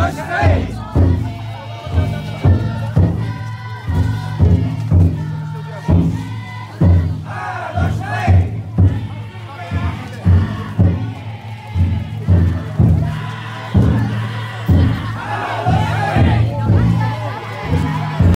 USA!